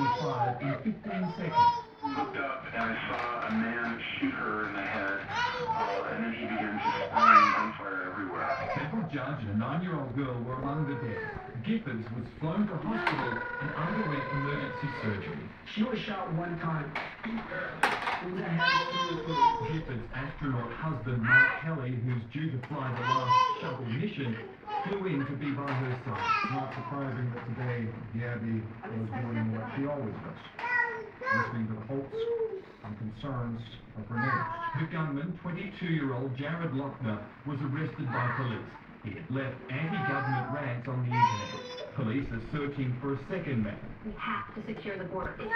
were fired in 15 seconds. Looked up and I saw a man shoot her in the head, uh, and then he began just spraying gunfire everywhere. Several judge and a nine-year-old girl were among the dead. Giffords was flown to hospital and underwent emergency surgery. She was shot one time. In the head. Giffords' astronaut husband Mark Kelly, who's due to fly the last shuttle mission, flew in to be by her side. Not surprising that today Gabby was doing what she always does, listening to the hopes and concerns of her neighbors. The gunman, 22-year-old Jared Loughner, was arrested by police. He had left anti-government rants on the internet. Police are searching for a second man. We have to secure the border. 40